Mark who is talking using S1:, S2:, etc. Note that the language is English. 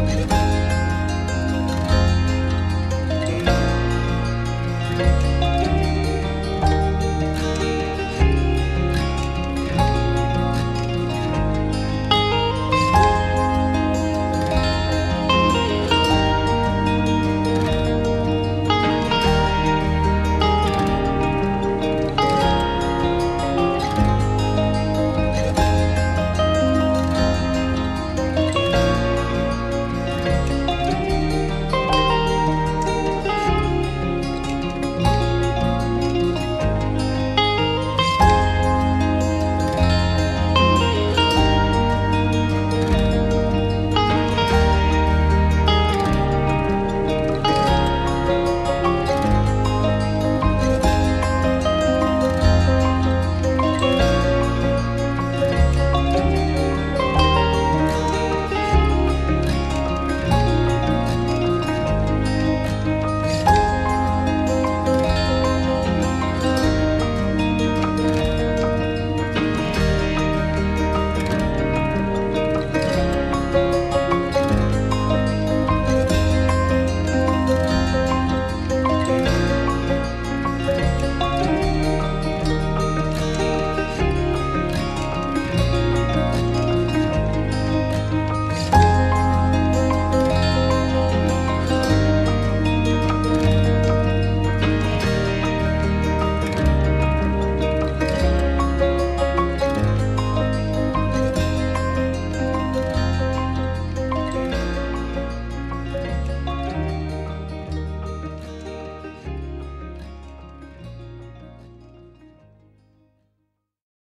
S1: you.